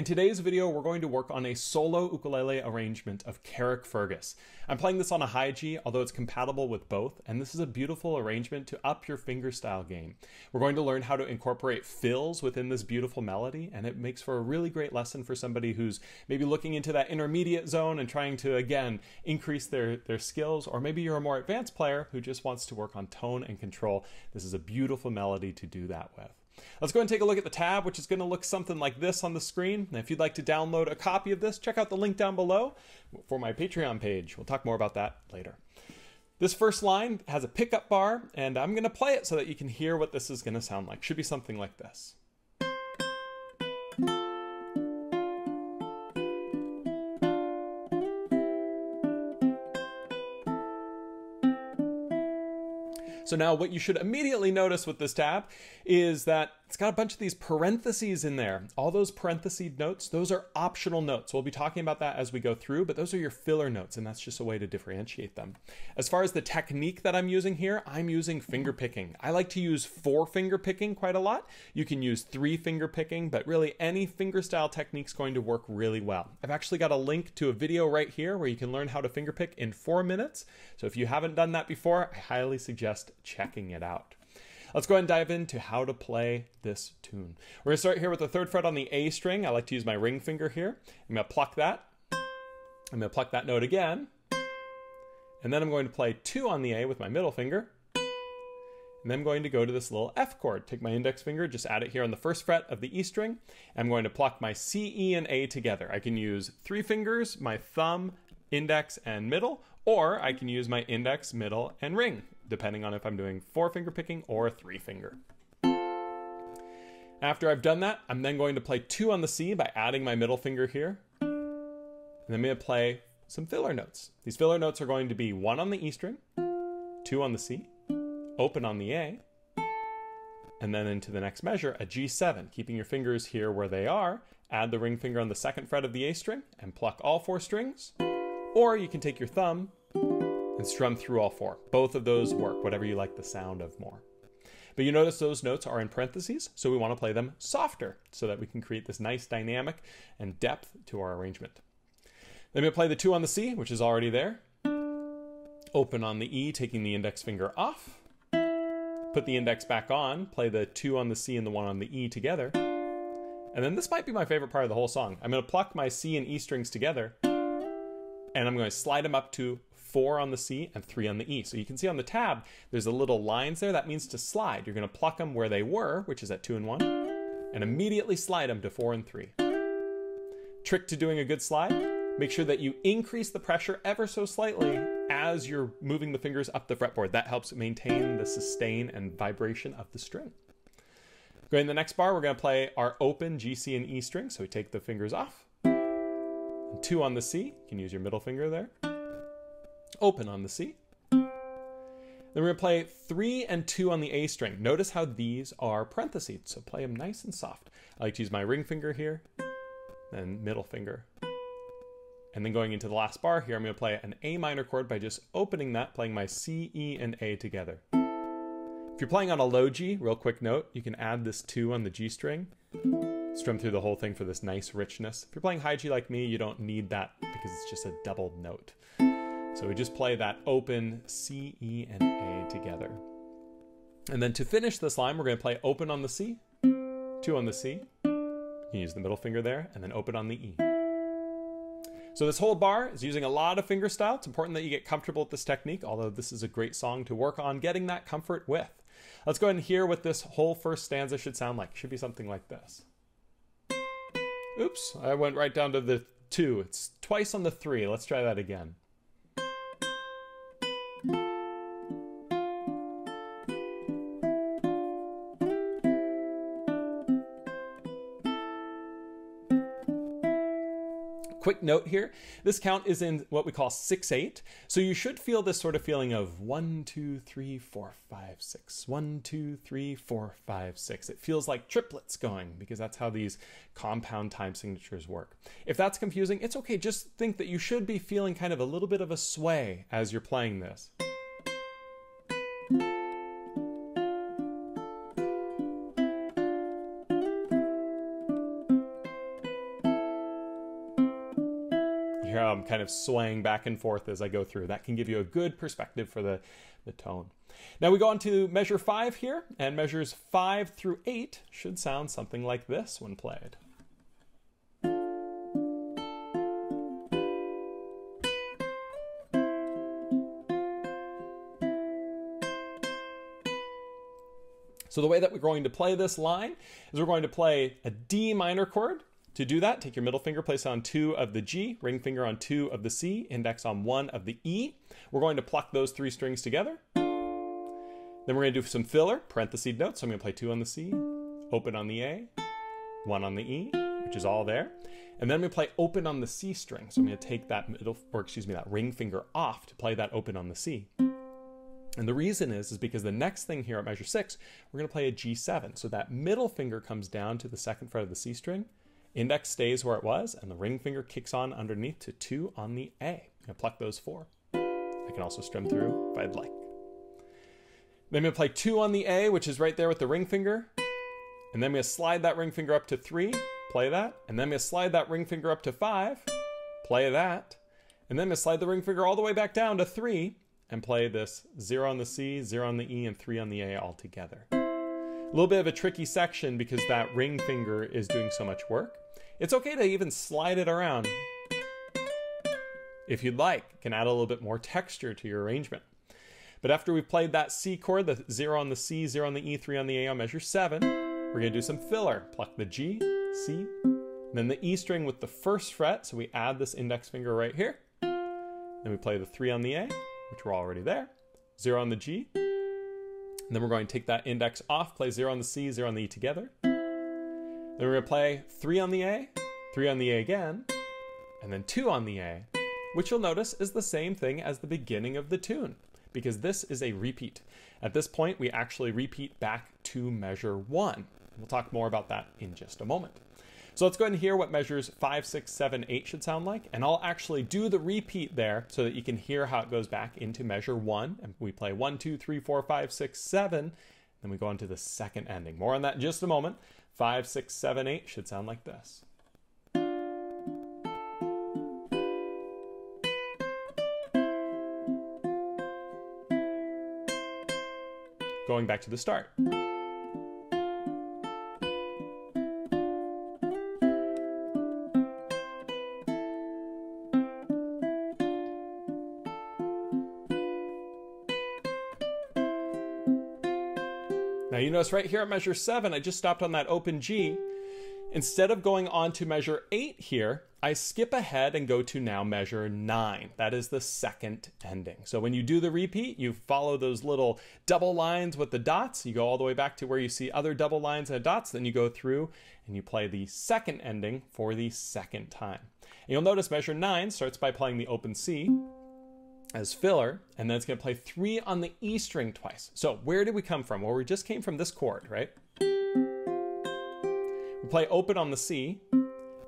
In today's video, we're going to work on a solo ukulele arrangement of Carrickfergus. I'm playing this on a high G, although it's compatible with both, and this is a beautiful arrangement to up your fingerstyle game. We're going to learn how to incorporate fills within this beautiful melody, and it makes for a really great lesson for somebody who's maybe looking into that intermediate zone and trying to, again, increase their, their skills, or maybe you're a more advanced player who just wants to work on tone and control. This is a beautiful melody to do that with. Let's go and take a look at the tab, which is going to look something like this on the screen. And if you'd like to download a copy of this, check out the link down below for my Patreon page. We'll talk more about that later. This first line has a pickup bar, and I'm going to play it so that you can hear what this is going to sound like. Should be something like this. So now what you should immediately notice with this tab is that it's got a bunch of these parentheses in there. All those parentheses notes, those are optional notes. We'll be talking about that as we go through, but those are your filler notes, and that's just a way to differentiate them. As far as the technique that I'm using here, I'm using finger picking. I like to use four finger picking quite a lot. You can use three finger picking, but really any fingerstyle technique is going to work really well. I've actually got a link to a video right here where you can learn how to finger pick in four minutes. So if you haven't done that before, I highly suggest checking it out. Let's go ahead and dive into how to play this tune. We're to start here with the third fret on the A string. I like to use my ring finger here. I'm to pluck that. I'm to pluck that note again. And then I'm going to play two on the A with my middle finger. And then I'm going to go to this little F chord. Take my index finger, just add it here on the first fret of the E string. I'm going to pluck my C, E, and A together. I can use three fingers, my thumb, index, and middle, or I can use my index, middle, and ring depending on if I'm doing four finger picking or three finger. After I've done that, I'm then going to play two on the C by adding my middle finger here. And I'm to play some filler notes. These filler notes are going to be one on the E string, two on the C, open on the A, and then into the next measure, a G7, keeping your fingers here where they are. Add the ring finger on the second fret of the A string and pluck all four strings. Or you can take your thumb and strum through all four. Both of those work, whatever you like the sound of more. But you notice those notes are in parentheses, so we want to play them softer so that we can create this nice dynamic and depth to our arrangement. Then we play the two on the C, which is already there. Open on the E, taking the index finger off. Put the index back on, play the two on the C and the one on the E together. And then this might be my favorite part of the whole song. I'm going to pluck my C and E strings together, and I'm going to slide them up to four on the C and three on the E. So you can see on the tab, there's a little lines there. That means to slide. You're going to pluck them where they were, which is at two and one, and immediately slide them to four and three. Trick to doing a good slide, make sure that you increase the pressure ever so slightly as you're moving the fingers up the fretboard. That helps maintain the sustain and vibration of the string. Going to the next bar, we're going to play our open G, C, and E string. So we take the fingers off. And two on the C, you can use your middle finger there open on the C. Then we're going to play 3 and 2 on the A string. Notice how these are parentheses, so play them nice and soft. I like to use my ring finger here, then middle finger. And then going into the last bar here, I'm going to play an A minor chord by just opening that, playing my C, E, and A together. If you're playing on a low G, real quick note, you can add this 2 on the G string. Strum through the whole thing for this nice richness. If you're playing high G like me, you don't need that because it's just a doubled note. So we just play that open C, E, and A together. And then to finish this line, we're going to play open on the C, two on the C. You can use the middle finger there, and then open on the E. So this whole bar is using a lot of finger style. It's important that you get comfortable with this technique, although this is a great song to work on getting that comfort with. Let's go ahead and hear what this whole first stanza should sound like. It should be something like this. Oops, I went right down to the two. It's twice on the three. Let's try that again. Quick note here this count is in what we call 6 8. So you should feel this sort of feeling of 1, 2, 3, 4, 5, 6. 1, 2, 3, 4, 5, 6. It feels like triplets going because that's how these compound time signatures work. If that's confusing, it's okay. Just think that you should be feeling kind of a little bit of a sway as you're playing this. Kind of swaying back and forth as I go through. That can give you a good perspective for the, the tone. Now we go on to measure five here, and measures five through eight should sound something like this when played. So the way that we're going to play this line is we're going to play a D minor chord. To do that, take your middle finger, place on two of the G, ring finger on two of the C, index on one of the E. We're going to pluck those three strings together. Then we're going to do some filler, parenthesis notes. So I'm going to play two on the C, open on the A, one on the E, which is all there. And then to play open on the C string. So I'm going to take that middle, or excuse me, that ring finger off to play that open on the C. And the reason is, is because the next thing here at measure six, we're going to play a G7. So that middle finger comes down to the second fret of the C string, index stays where it was, and the ring finger kicks on underneath to two on the A. I'm to pluck those four. I can also strum through if I'd like. Then I'm to play two on the A, which is right there with the ring finger. And then I'm to slide that ring finger up to three, play that. And then I'm to slide that ring finger up to five, play that. And then I'm to slide the ring finger all the way back down to three, and play this 0 on the C, 0 on the E, and 3 on the A all together. A little bit of a tricky section because that ring finger is doing so much work. It's okay to even slide it around if you'd like. Can add a little bit more texture to your arrangement. But after we've played that C chord, the 0 on the C, 0 on the E, 3 on the A on measure 7, we're to do some filler. Pluck the G, C, then the E string with the first fret, so we add this index finger right here. Then we play the 3 on the A, which we're already there, 0 on the G. And then we're going to take that index off, play 0 on the C, 0 on the E together. Then we're going to play 3 on the A, 3 on the A again, and then 2 on the A, which you'll notice is the same thing as the beginning of the tune, because this is a repeat. At this point, we actually repeat back to measure 1. We'll talk more about that in just a moment. So let's go ahead and hear what measures 5, 6, 7, 8 should sound like. And I'll actually do the repeat there so that you can hear how it goes back into measure 1. And we play 1, 2, 3, 4, 5, 6, 7. Then we go on to the second ending. More on that in just a moment. 5, 6, 7, 8 should sound like this. Going back to the start. Notice right here at measure 7, I just stopped on that open G. Instead of going on to measure 8 here, I skip ahead and go to now measure 9. That is the second ending. So when you do the repeat, you follow those little double lines with the dots. You go all the way back to where you see other double lines and dots. Then you go through and you play the second ending for the second time. And you'll notice measure 9 starts by playing the open C as filler, and then it's going to play three on the E string twice. So where did we come from? Well, we just came from this chord, right? We play open on the C,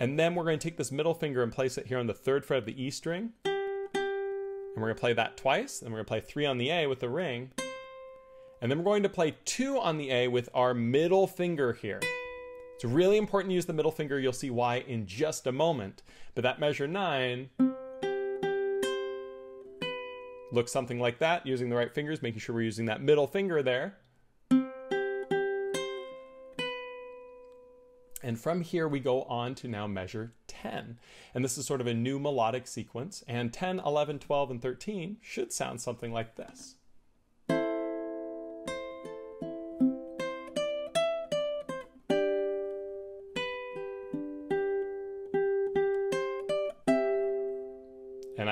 and then we're going to take this middle finger and place it here on the third fret of the E string. And we're to play that twice, and we're to play three on the A with the ring. And then we're going to play two on the A with our middle finger here. It's really important to use the middle finger. You'll see why in just a moment. But that measure nine looks something like that, using the right fingers, making sure we're using that middle finger there. And from here, we go on to now measure 10. And this is sort of a new melodic sequence. And 10, 11, 12, and 13 should sound something like this.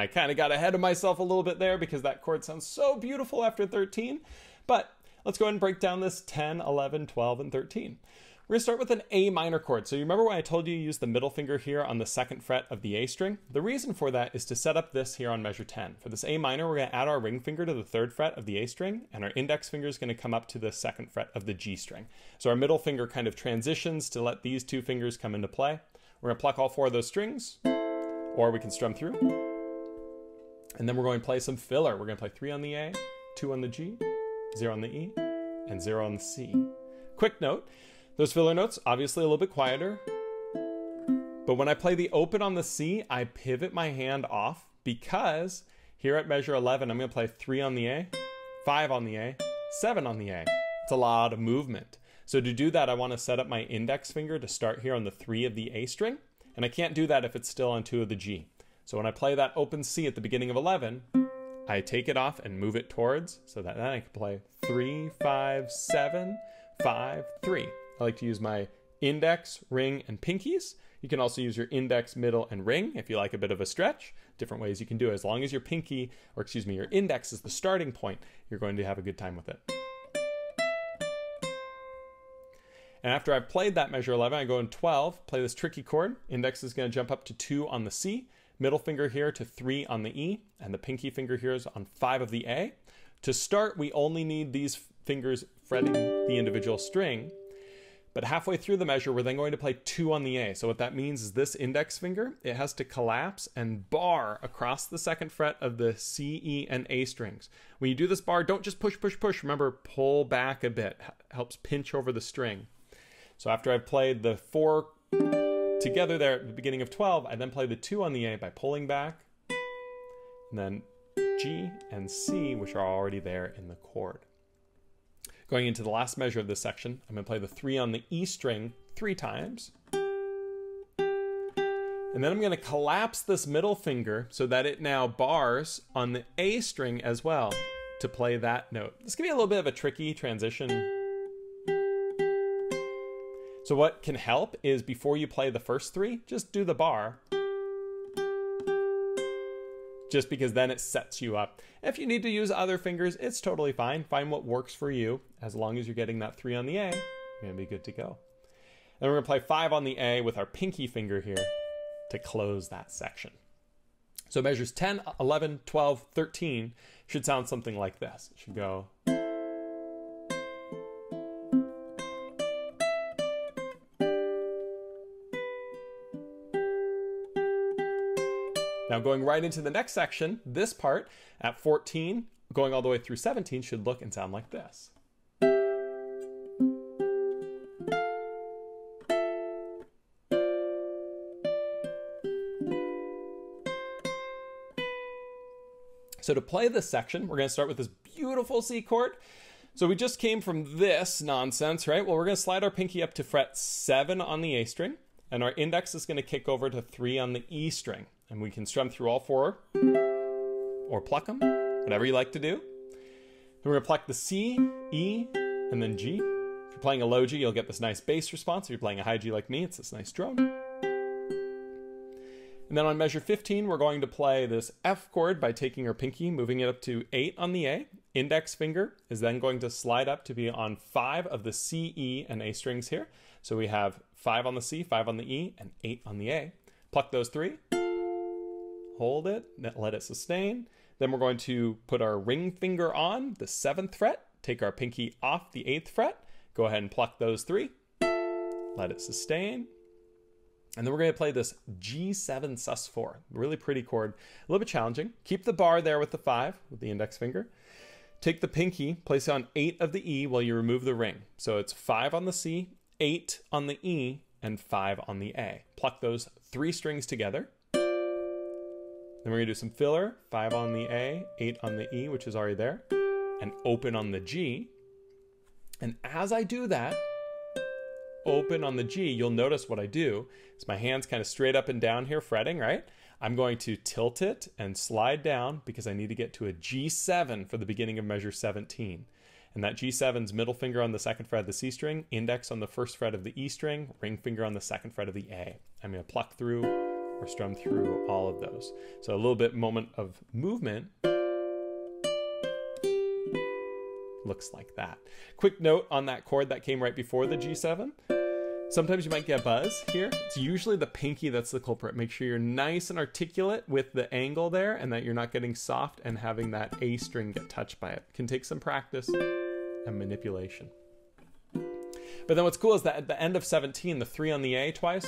I kind of got ahead of myself a little bit there because that chord sounds so beautiful after 13. But let's go ahead and break down this 10, 11, 12, and 13. We're going to start with an A minor chord. So you remember when I told you to use the middle finger here on the second fret of the A string? The reason for that is to set up this here on measure 10. For this A minor, we're going to add our ring finger to the third fret of the A string, and our index finger is going to come up to the second fret of the G string. So our middle finger kind of transitions to let these two fingers come into play. We're going to pluck all four of those strings, or we can strum through. And then we're going to play some filler. We're going to play three on the A, two on the G, zero on the E, and zero on the C. Quick note, those filler notes, obviously a little bit quieter. But when I play the open on the C, I pivot my hand off because here at measure 11, I'm going to play 3 on the A, 5 on the A, 7 on the A. It's a lot of movement. So to do that, I want to set up my index finger to start here on the 3 of the A string. And I can't do that if it's still on 2 of the G. So when I play that open C at the beginning of 11, I take it off and move it towards so that then I can play 3, 5, 7, 5, 3. I like to use my index, ring, and pinkies. You can also use your index, middle, and ring if you like a bit of a stretch. Different ways you can do it. As long as your pinky, or excuse me, your index is the starting point, you're going to have a good time with it. And after I've played that measure 11, I go in 12, play this tricky chord. Index is going to jump up to 2 on the C, middle finger here to 3 on the E, and the pinky finger here is on 5 of the A. To start, we only need these fingers fretting the individual string. But halfway through the measure, we're then going to play 2 on the A. So what that means is this index finger, it has to collapse and bar across the second fret of the C, E, and A strings. When you do this bar, don't just push, push, push. Remember, pull back a bit. helps pinch over the string. So after I've played the four together there at the beginning of 12, I then play the two on the A by pulling back, and then G and C, which are already there in the chord. Going into the last measure of this section, I'm going to play the three on the E string three times. And then I'm going to collapse this middle finger so that it now bars on the A string as well to play that note. This can be a little bit of a tricky transition so what can help is before you play the first three, just do the bar. Just because then it sets you up. If you need to use other fingers, it's totally fine. Find what works for you. As long as you're getting that three on the A, you're gonna be good to go. And we're gonna play five on the A with our pinky finger here to close that section. So measures 10, 11, 12, 13 should sound something like this. It should go Now going right into the next section, this part at 14, going all the way through 17 should look and sound like this. So to play this section, we're going to start with this beautiful C chord. So we just came from this nonsense, right? Well, we're going to slide our pinky up to fret 7 on the A string, and our index is going to kick over to 3 on the E string and we can strum through all four or pluck them, whatever you like to do. Then we're gonna pluck the C, E, and then G. If you're playing a low G, you'll get this nice bass response. If you're playing a high G like me, it's this nice drone. And then on measure 15, we're going to play this F chord by taking our pinky, moving it up to 8 on the A. Index finger is then going to slide up to be on 5 of the C, E, and A strings here. So we have 5 on the C, 5 on the E, and 8 on the A. Pluck those three hold it, let it sustain. Then we're going to put our ring finger on the seventh fret, take our pinky off the eighth fret, go ahead and pluck those three, let it sustain. And then we're going to play this G7 sus4. Really pretty chord, a little bit challenging. Keep the bar there with the five, with the index finger. Take the pinky, place it on eight of the E while you remove the ring. So it's five on the C, eight on the E, and five on the A. Pluck those three strings together. Then we're gonna do some filler, five on the A, eight on the E, which is already there, and open on the G. And as I do that, open on the G, you'll notice what I do is my hand's kind of straight up and down here fretting, right? I'm going to tilt it and slide down because I need to get to a G7 for the beginning of measure 17. And that G7's middle finger on the second fret of the C string, index on the first fret of the E string, ring finger on the second fret of the A. I'm going to pluck through or strum through all of those. So a little bit moment of movement looks like that. Quick note on that chord that came right before the G7. Sometimes you might get a buzz here. It's usually the pinky that's the culprit. Make sure you're nice and articulate with the angle there and that you're not getting soft and having that A string get touched by it. it can take some practice and manipulation. But then what's cool is that at the end of 17, the three on the A twice,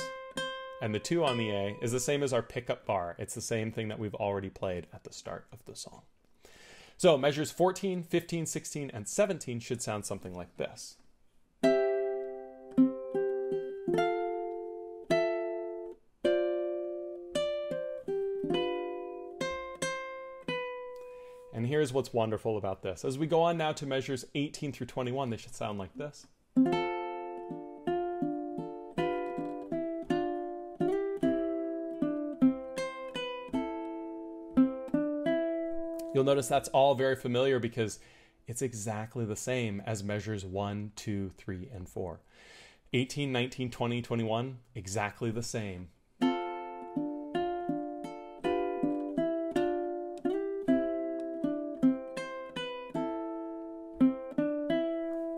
and the 2 on the A is the same as our pickup bar. It's the same thing that we've already played at the start of the song. So measures 14, 15, 16, and 17 should sound something like this. And here's what's wonderful about this. As we go on now to measures 18 through 21, they should sound like this. Notice that's all very familiar because it's exactly the same as measures 1, 2, 3, and 4. 18, 19, 20, 21, exactly the same.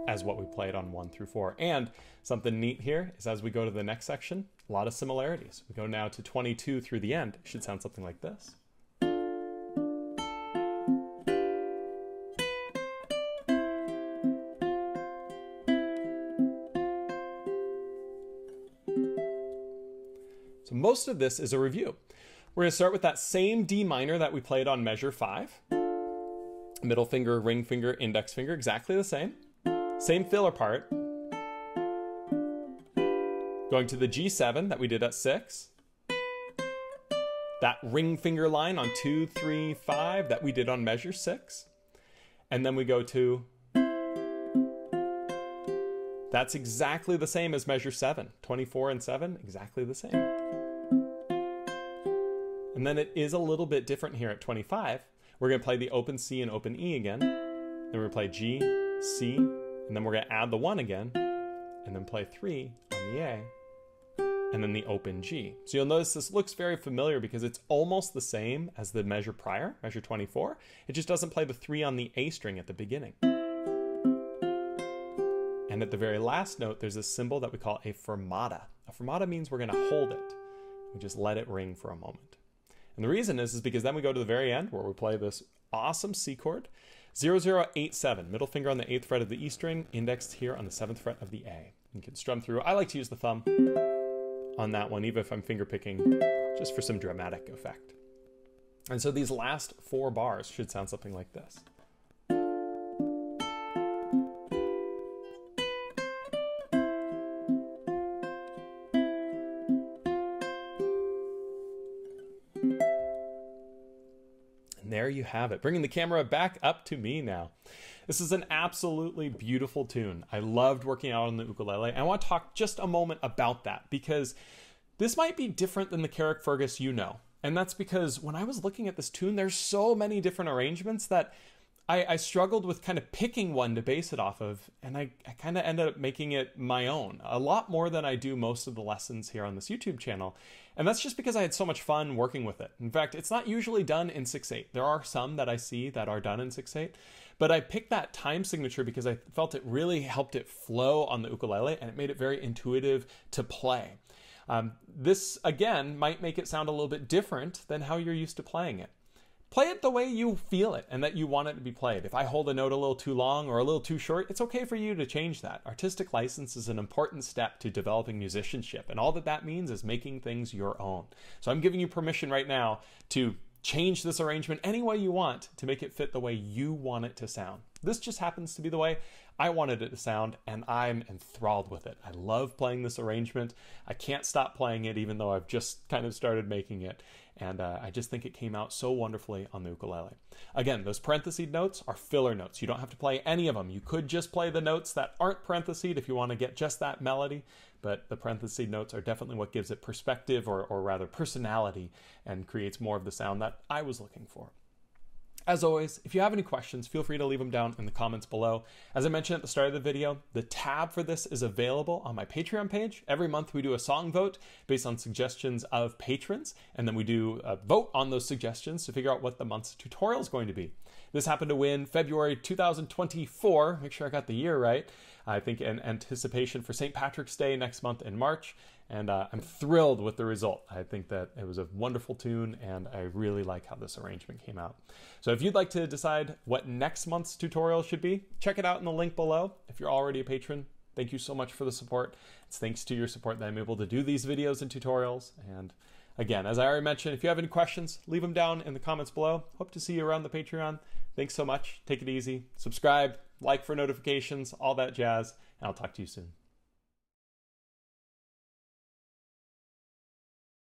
as what we played on 1 through 4. And something neat here is as we go to the next section, a lot of similarities. We go now to 22 through the end. It should sound something like this. Most of this is a review. We're going to start with that same D minor that we played on measure 5. Middle finger, ring finger, index finger, exactly the same. Same filler part. Going to the G7 that we did at 6. That ring finger line on 2, 3, 5 that we did on measure 6. And then we go to that's exactly the same as measure 7. 24 and 7, exactly the same. And then it is a little bit different here at 25. We're going to play the open C and open E again. Then we're to play G, C, and then we're going to add the 1 again, and then play 3 on the A, and then the open G. So you'll notice this looks very familiar because it's almost the same as the measure prior, measure 24. It just doesn't play the 3 on the A string at the beginning. And at the very last note, there's a symbol that we call a fermata. A fermata means we're going to hold it. We just let it ring for a moment. And the reason is, is because then we go to the very end where we play this awesome C chord 0087, middle finger on the 8th fret of the E string, indexed here on the 7th fret of the A. You can strum through. I like to use the thumb on that one, even if I'm finger picking, just for some dramatic effect. And so these last four bars should sound something like this. You have it, bringing the camera back up to me now. This is an absolutely beautiful tune. I loved working out on the ukulele. I want to talk just a moment about that because this might be different than the Carrickfergus you know. And that's because when I was looking at this tune, there's so many different arrangements that I, I, struggled with kind of picking one to base it off of, and I, I kind of ended up making it my own a lot more than I do most of the lessons here on this YouTube channel. And that's just because I had so much fun working with it. In fact, it's not usually done in 6-8. There are some that I see that are done in 6-8, but I picked that time signature because I felt it really helped it flow on the ukulele and it made it very intuitive to play. Um, this, again, might make it sound a little bit different than how you're used to playing it play it the way you feel it and that you want it to be played. If I hold a note a little too long or a little too short, it's okay for you to change that. Artistic license is an important step to developing musicianship, and all that that means is making things your own. So I'm giving you permission right now to change this arrangement any way you want to make it fit the way you want it to sound. This just happens to be the way I wanted it to sound, and I'm enthralled with it. I love playing this arrangement. I can't stop playing it, even though I've just kind of started making it and uh, I just think it came out so wonderfully on the ukulele. Again, those parentheses notes are filler notes. You don't have to play any of them. You could just play the notes that aren't parentheses if you want to get just that melody, but the parentheses notes are definitely what gives it perspective or, or rather personality and creates more of the sound that I was looking for. As always, if you have any questions, feel free to leave them down in the comments below. As I mentioned at the start of the video, the tab for this is available on my Patreon page. Every month we do a song vote based on suggestions of patrons, and then we do a vote on those suggestions to figure out what the month's tutorial is going to be. This happened to win February 2024. Make sure I got the year right. I think in anticipation for St. Patrick's Day next month in March. And uh, I'm thrilled with the result. I think that it was a wonderful tune, and I really like how this arrangement came out. So if you'd like to decide what next month's tutorial should be, check it out in the link below. If you're already a patron, thank you so much for the support. It's thanks to your support that I'm able to do these videos and tutorials. And again, as I already mentioned, if you have any questions, leave them down in the comments below. Hope to see you around the Patreon. Thanks so much. Take it easy. Subscribe, like for notifications, all that jazz, and I'll talk to you soon.